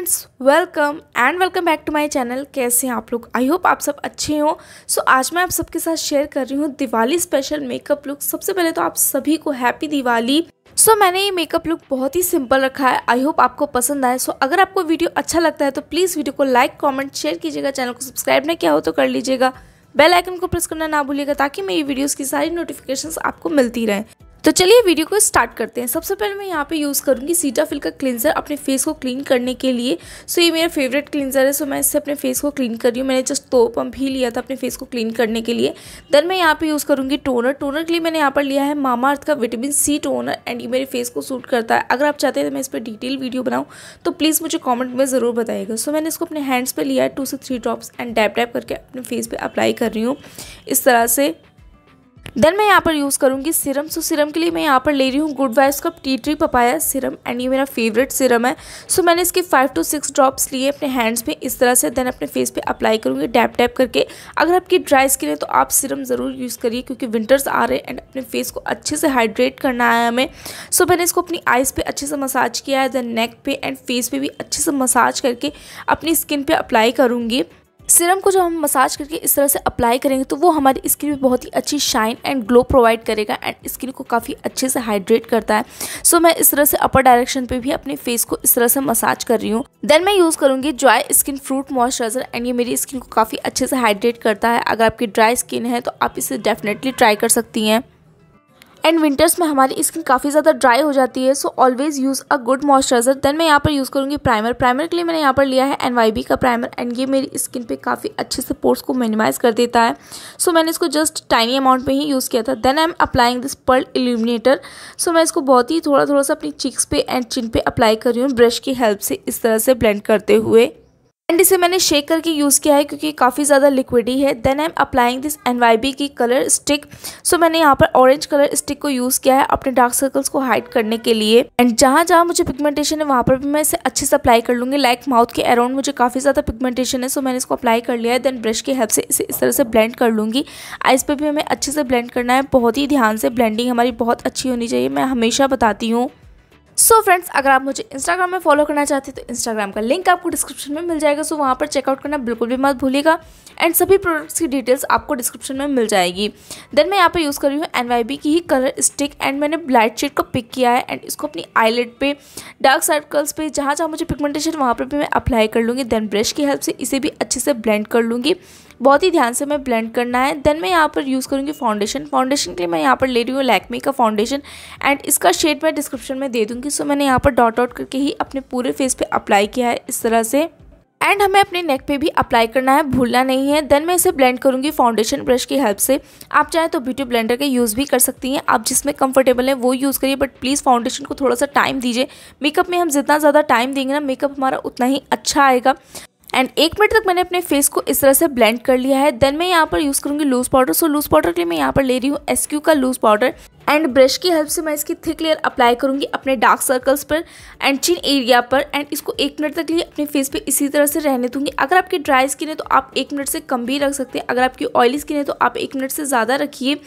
Friends welcome and welcome back to my channel कैसे हैं आप लोग? आई होप आप सब अच्छे हो। सो so, आज मैं आप सबके साथ शेयर कर रही हूँ दिवाली स्पेशल मेकअप लुक सबसे पहले तो आप सभी को हैप्पी दिवाली। सो so, मैंने ये मेकअप लुक बहुत ही सिंपल रखा है। आई होप आपको पसंद आए। सो so, अगर आपको वीडियो अच्छा लगता है तो प्लीज़ वीडियो को लाइक कॉमेंट शेयर कीजिएगा। चैनल को सब्सक्राइब नहीं किया हो तो कर लीजिएगा। बेल आइकन को प्रेस करना ना भूलिएगा ताकि मेरी वीडियोस की सारी नोटिफिकेशंस आपको मिलती रहें। तो चलिए वीडियो को स्टार्ट करते हैं। सबसे पहले मैं यहाँ पे यूज़ करूँगी सीटाफिल का क्लिनजर अपने फेस को क्लीन करने के लिए। सो ये मेरा फेवरेट क्लिनजर है। सो मैं इससे अपने फेस को क्लीन कर रही हूँ। मैंने जस्ट तो पंप ही लिया था अपने फेस को क्लीन करने के लिए। देन मैं यहाँ पे यूज़ करूँगी टोनर टोनर के लिए मैंने यहाँ पर लिया है मामा अर्थ का विटामिन सी टोनर एंड ये मेरे फेस को सूट करता है। अगर आप चाहते हैं तो मैं इस पर डिटेल वीडियो बनाऊँ तो प्लीज़ मुझे कॉमेंट में ज़रूर बताइएगा। सो मैंने इसको अपने हैंड्स पर लिया है टू से three drops and dab dab करके अपने फेस पर अप्लाई कर रही हूँ। इस तरह से देन मैं यहाँ पर यूज़ करूँगी सिरम सो सिरम के लिए मैं यहाँ पर ले रही हूँ गुड वाइस का tea tree papaya serum and ये मेरा फेवरेट सिरम है. सो मैंने इसके फाइव टू सिक्स ड्रॉप्स लिए अपने हैंड्स पे इस तरह से देन अपने फेस पे अप्लाई करूँगी डैप टैप करके. अगर आपकी ड्राई स्किन है तो आप सिरम ज़रूर यूज़ करिए, क्योंकि विंटर्स आ रहे हैं एंड अपने फेस को अच्छे से हाइड्रेट करना है हमें. सो मैंने इसको अपनी आइज़ पर अच्छे से मसाज किया है देन नेक पे एंड फेस पर भी अच्छे से मसाज करके अपनी स्किन पर अप्लाई करूँगी. सिरम को जब हम मसाज करके इस तरह से अप्लाई करेंगे तो वो हमारी स्किन में बहुत ही अच्छी शाइन एंड ग्लो प्रोवाइड करेगा एंड स्किन को काफ़ी अच्छे से हाइड्रेट करता है। सो so, मैं इस तरह से अपर डायरेक्शन पे भी अपने फेस को इस तरह से मसाज कर रही हूँ। देन मैं यूज़ करूँगी dry skin fruit moisturiser and ये मेरी स्किन को काफ़ी अच्छे से हाइड्रेट करता है। अगर आपकी ड्राई स्किन है तो आप इसे डेफिनेटली ट्राई कर सकती हैं। एंड विंटर्स में हमारी स्किन काफ़ी ज़्यादा ड्राई हो जाती है so always use a good moisturiser then मैं यहाँ पर यूज़ करूँगी प्राइमर प्राइमर के लिए मैंने यहाँ पर लिया है एनवाईबी का प्राइमर एंड ये मेरी स्किन पे काफ़ी अच्छे से पोर्स को मिनिमाइज कर देता है. सो so, मैंने इसको जस्ट टाइनी अमाउंट में ही यूज़ किया था. Then I am applying this pearl illuminator so मैं इसको बहुत ही थोड़ा थोड़ा सा अपनी चिक्स पे एंड चिन पे अप्लाई कर रही हूँ ब्रश की हेल्प से इस तरह से ब्लेंड करते हुए. एंड इसे मैंने शेक करके यूज़ किया है क्योंकि काफ़ी ज़्यादा लिक्विडी है। Then I am applying this NYB की कलर स्टिक सो मैंने यहाँ पर ऑरेंज कलर स्टिक को यूज़ किया है अपने डार्क सर्कल्स को हाइड करने के लिए। एंड जहाँ जहाँ मुझे पिगमेंटेशन है, वहाँ पर भी मैं इसे अच्छे से अप्लाई कर लूँगी। लाइक माउथ के अराउंड मुझे काफ़ी ज़्यादा पिगमेंटेशन है सो मैंने इसको अप्लाई कर लिया है। देन ब्रश की हेल्प से इसे इस तरह से ब्लेंड कर लूँगी। आइस पर भी हमें अच्छे से ब्लेंड करना है। बहुत ही ध्यान से ब्लेंडिंग हमारी बहुत अच्छी होनी चाहिए। मैं हमेशा बताती हूँ। सो so फ्रेंड्स अगर आप मुझे इंस्टाग्राम में फॉलो करना चाहते हैं तो इंस्टाग्राम का लिंक आपको डिस्क्रिप्शन में मिल जाएगा। सो so, वहाँ पर चेकआउट करना बिल्कुल भी मत भूलिएगा। एंड सभी प्रोडक्ट्स की डिटेल्स आपको डिस्क्रिप्शन में मिल जाएगी। देन मैं यहाँ पे यूज़ कर रही हूँ NYB की ही कलर स्टिक एंड मैंने ब्लाइट शेड को पिक किया है। एंड इसको अपनी आईलेट पे डार्क सर्कल्स पे, जहाँ जहाँ मुझे पिगमेंटेशन वहाँ पर भी मैं अप्लाई कर लूँगी। देन ब्रश की हेल्प से इसे भी अच्छे से ब्लेंड कर लूँगी। बहुत ही ध्यान से मैं ब्लेंड करना है। देन मैं यहाँ पर यूज़ करूँगी फाउंडेशन फाउंडेशन के लिए मैं यहाँ पर ले रही हूँ लैकमी का फाउंडेशन एंड इसका शेड मैं डिस्क्रिप्शन में दे दूँगी। सो मैंने यहाँ पर डॉट आउट करके ही अपने पूरे फेस पर अप्लाई किया है इस तरह से। एंड हमें अपने नेक पे भी अप्लाई करना है, भूलना नहीं है। देन मैं इसे ब्लेंड करूँगी फाउंडेशन ब्रश की हेल्प से। आप चाहे तो ब्यूटी ब्लेंडर का यूज़ भी कर सकती हैं। आप जिसमें कंफर्टेबल है, वो यूज़ करिए। बट प्लीज़ फाउंडेशन को थोड़ा सा टाइम दीजिए। मेकअप में हम जितना ज़्यादा टाइम देंगे ना मेकअप हमारा उतना ही अच्छा आएगा। एंड एक मिनट तक मैंने अपने फेस को इस तरह से ब्लेंड कर लिया है। देन मैं यहाँ पर यूज़ करूँगी loose powder so loose powder के लिए मैं यहाँ पर ले रही हूँ एसक्यू का लूज पाउडर एंड ब्रश की हेल्प से मैं इसकी थिक लेयर अप्लाई करूँगी अपने डार्क सर्कल्स पर एंड चिन एरिया पर। एंड इसको एक मिनट तक लिए अपने फेस पे इसी तरह से रहने दूँगी। अगर आपकी ड्राई स्किन है तो आप एक मिनट से कम भी रख सकते हैं। अगर आपकी ऑयली स्किन है तो आप एक मिनट से ज़्यादा रखिए।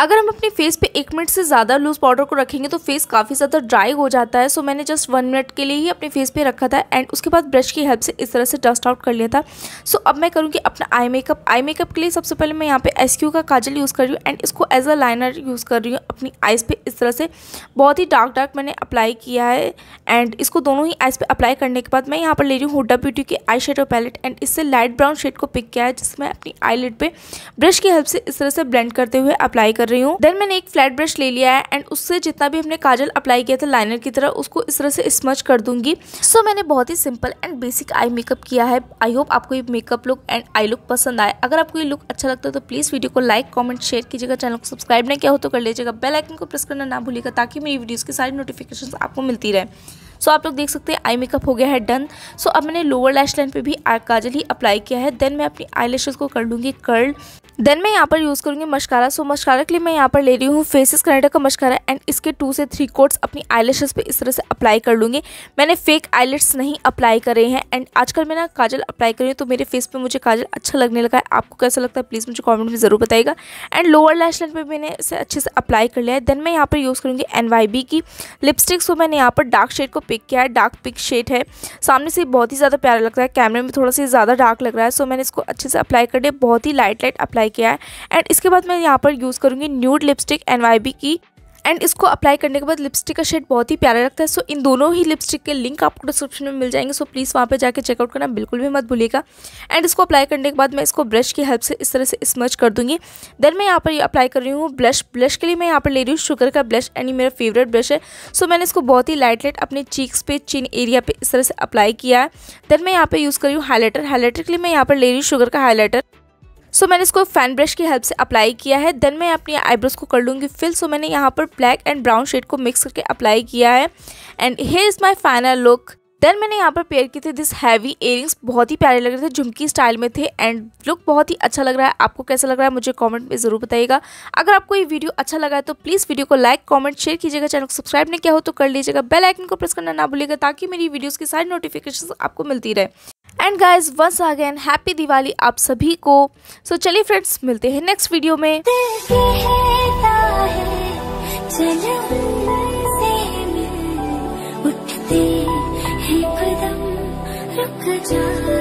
अगर हम अपने फेस पे एक मिनट से ज़्यादा लूज पाउडर को रखेंगे तो फेस काफ़ी ज़्यादा ड्राई हो जाता है। सो मैंने जस्ट वन मिनट के लिए ही अपने फेस पे रखा था एंड उसके बाद ब्रश की हेल्प से इस तरह से डस्ट आउट कर लिया था। सो अब मैं करूँगी अपना आई मेकअप आई मेकअप के लिए सबसे पहले मैं यहाँ पे एस का काजल यूज़ कर रही हूँ एंड इसको एज अ लाइनर यूज़ कर रही हूँ अपनी आइज़ पर इस तरह से। बहुत ही डार्क डार्क मैंने अप्लाई किया है एंड इसको दोनों ही आइज़ पर अप्लाई करने के बाद मैं यहाँ पर ले रही हूँ हुडा ब्यूटी की आई शेडो पैलेट एंड इससे लाइट ब्राउन शेड को पिक किया है, जिसमें अपनी आई पे ब्रश की हेल्प से इस तरह से ब्लेंड करते हुए अप्लाई कर रही हूँ। देन मैंने एक फ्लैट ब्रश ले लिया है एंड उससे जितना भी हमने काजल अप्लाई किया था लाइनर की तरह उसको इस तरह से स्मच कर दूँगी। सो so, मैंने बहुत ही simple and basic eye makeup किया है। आई होप आपको ये makeup look and eye look पसंद आए। अगर आपको ये लुक अच्छा लगता है तो प्लीज़ वीडियो को लाइक कॉमेंट शेयर कीजिएगा। चैनल को सब्सक्राइब नहीं किया हो तो कर लीजिएगा। बेल आइकन को प्रेस करना ना भूलिएगा ताकि मेरी वीडियोज़ की सारी नोटिफिकेशन आपको मिलती रहे। सो so, आप लोग देख सकते हैं आई मेकअप हो गया है डन सो so, अब मैंने लोअर लैश लाइन पे भी काजल ही अप्लाई किया है। देन मैं अपनी आई को कर लूँगी कर्ल देन मैं यहाँ पर यूज़ करूँगी मस्कारा। सो मस्कारा के लिए मैं यहाँ पर ले रही हूँ फेसिस कनेडा का मस्कारा एंड इसके टू से थ्री कोट्स अपनी आईलेशेस पे इस तरह से अप्लाई कर लूँगी। मैंने फेक आईलेट्स नहीं अप्लाई करे हैं एंड आजकल मैं ना काजल अप्लाई करी हूँ तो मेरे फेस पे मुझे काजल अच्छा लगने लगा है। आपको कैसा लगता है? प्लीज़ मुझे कॉमेंट में ज़रूर बताएगा एंड लोअर लैश लाइन पर मैंने इसे अच्छे से अप्लाई कर लिया है। देन मैं यहाँ पर यूज़ करूँगी एन की लिपस्टिक सो मैंने यहाँ पर डार्क शेड को पिक किया है। डार्क पिक शेड है। सामने से बहुत ही ज़्यादा प्यारा लगता है। कैमरे में थोड़ा सा ज़्यादा डार्क लग रहा है। सो मैंने इसको अच्छे से अप्लाई कर दिया बहुत ही लाइट लाइट अप्लाई किया है। एंड इसके बाद मैं यहाँ पर यूज़ करूँगी न्यूड लिपस्टिक एनवाईबी की। एंड इसको अप्लाई करने के बाद लिपस्टिक का शेड बहुत ही प्यारा लगता है। सो इन दोनों ही लिपस्टिक के लिंक आपको डिस्क्रिप्शन में मिल जाएँगे। सो प्लीज़ वहाँ पे जाके चेकआउट करना, बिल्कुल भी मत भूलिएगा। एंड इसको अप्लाई करने के बाद मैं इसको ब्रश की हेल्प से इस तरह से स्मच कर दूँगी। देन मैं यहाँ पर अप्लाई कर रही हूँ ब्लश ब्लश के लिए मैं यहाँ पर ले रही हूँ शुगर का ब्लश एंड मेरा फेवरेट ब्रश है। सो मैंने इसको बहुत ही लाइट लाइट अपने चीक्स पे चिन एरिया पर इस तरह से अप्लाई किया है। देन मैं यहाँ पर यूज़ कर रही हूँ हाईलाइटर हाईलाइटर के लिए मैं यहाँ पर ले रही हूँ शुगर का हाईलाइटर सो मैंने इसको फ़ैन ब्रश की हेल्प से अप्लाई किया है। देन मैं अपनी आईब्रोज को कर लूँगी फिल सो मैंने यहाँ पर ब्लैक एंड ब्राउन शेड को मिक्स करके अप्लाई किया है। And here is my final look then मैंने यहाँ पर पेयर किए थे दिस हैवी इयरिंग्स बहुत ही प्यारे लग रहे थे, झुमकी स्टाइल में थे। एंड लुक बहुत ही अच्छा लग रहा है। आपको कैसा लग रहा है मुझे कमेंट में ज़रूर बताइएगा। अगर आपको ये वीडियो अच्छा लगा है तो प्लीज़ वीडियो को लाइक कमेंट शेयर कीजिएगा। चैनल को सब्सक्राइब नहीं किया हो तो कर लीजिएगा। बेल आइकन को प्रेस करना ना भूलिएगा ताकि मेरी वीडियोज़ की सारी नोटिफिकेशन आपको मिलती रहे। And guys once again happy Diwali आप सभी को। सो so, चलिए फ्रेंड्स मिलते हैं नेक्स्ट वीडियो में। उठते हैं कदम रुक जा